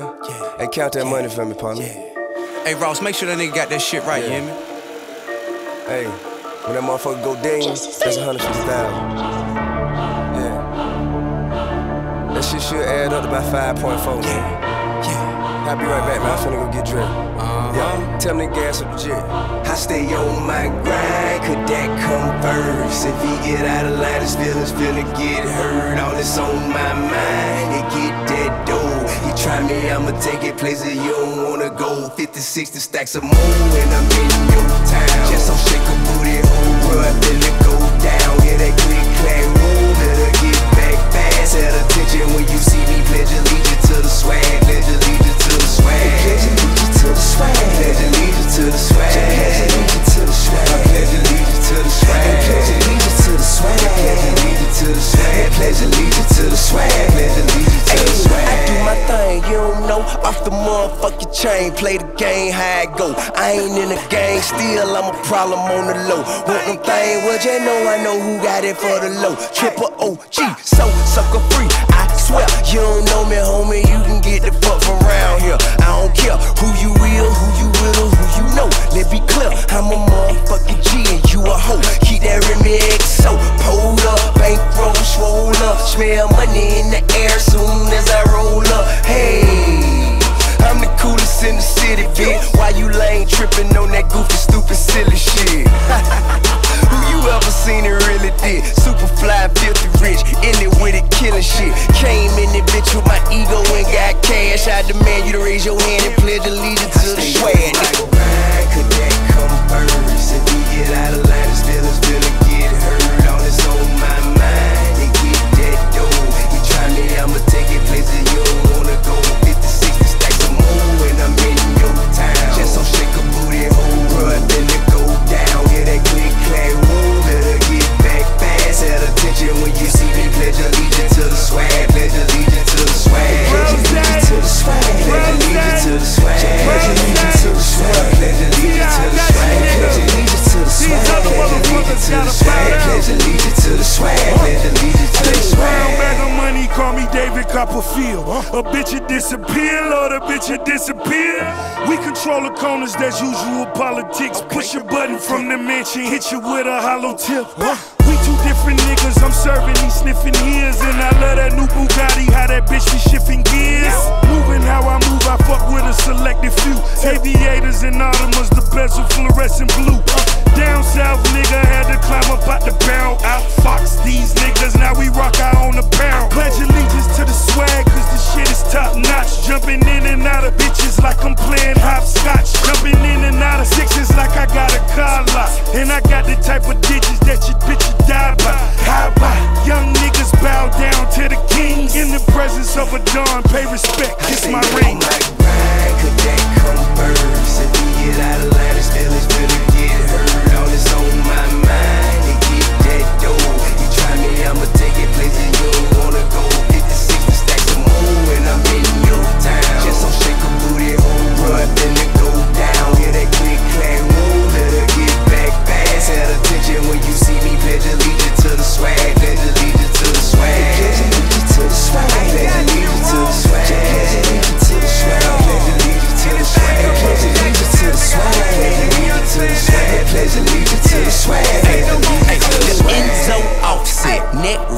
Huh. Yeah. Hey, count that money for me, partner. Yeah. Hey Ross, make sure that nigga got that shit right, Yeah. you hear me? Hey, when that motherfucker go ding, that's hundred fifty thousand. Yeah. That shit should add up to about 5.4, man. Yeah. I'll be right back, man. I'm finna go get dressed. Uh-huh. Yeah. Tell me to gas up the jet. I stay on my grind, could that come first? If he get out of line, his feelings finna get hurt. All this on my mind, it get me, I'ma take it places you don't wanna go. 50, 60 stacks of more, and I'm in your town. Just so shake a booty over, then it go down. Yeah, that click clack roll, the motherfucking chain, play the game how it go. I ain't in the game, still I'm a problem on the low. Want them thing, well, you know I know who got it for the low. Triple OG, so sucker free. I swear, you don't know me, homie. You can get the fuck from around here. I don't care who you will, who you will, who you know. Let's be clear, I'm a motherfucking G and you a hoe. Keep that remix so pulled up, bankroll swole up. Smell money did? Super fly, filthy rich, in it with it, killing shit. Came in it, bitch, with my ego and got cash. I demand you to raise your hand and pledge allegiance swag, pledge allegiance to the swag. Pledge allegiance to the swag, pledge allegiance to the swag. Pledge allegiance to the swag, pledge allegiance to the swag. Pledge allegiance to the swag, pledge allegiance to the swag. Pledge allegiance to the swag, pledge allegiance to the swag. bag of money, call me David Copperfield. A bitch it disappear, Lord, a bitch it disappear. We control the corners, that's usual politics. Push a button from the mansion, hit you with a hollow tip. We two different niggas, I'm serving, he sniffing his. And I love that new Bugatti, how that bitch be shifting gears. Moving how I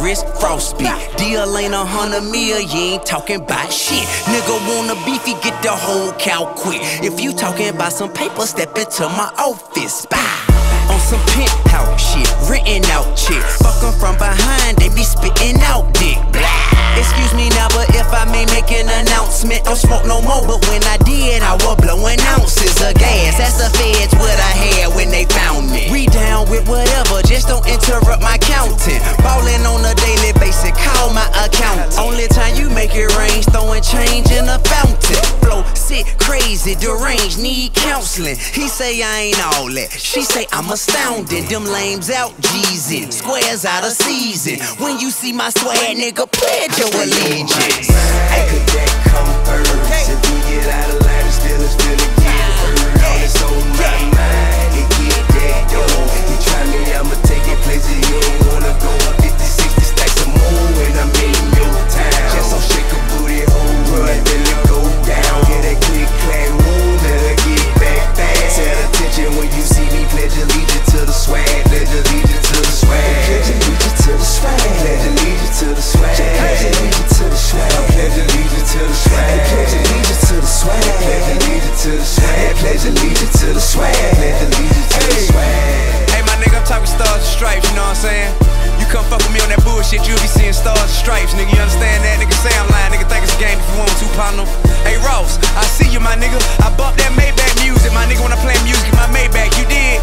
wrist frostbite. Deal ain't a hundred mil, you ain't talking about shit. Nigga wanna beefy, get the whole cow quick. If you talking about some paper, step into my office. Bye. On some penthouse shit, written out chick. Fuck 'em from behind, they be spitting out dick. Blah. Excuse me now, but if I may make an announcement, don't smoke no more. But when I did, I was blowing ounces of gas. That's a feds with whatever, just don't interrupt my counting. Ballin' on a daily basis, call my accountant. Only time you make it rain, throwing change in a fountain. Flow sick, crazy, deranged, need counseling. He say I ain't all that. She say I'm astounding. Them lames out, G's in. Squares out of season. When you see my swag, nigga, pledge your allegiance. Hey, could that come first? If we get out of line, his feelings finna get hurt. All this on my mind, that bullshit, you be seeing stars and stripes, nigga. You understand that? Nigga, say I'm lying, nigga. Think it's a game if you want to, partner. Hey, Ross, I see you, my nigga. I bump that Maybach music, my nigga. When I play music, my Maybach, you did.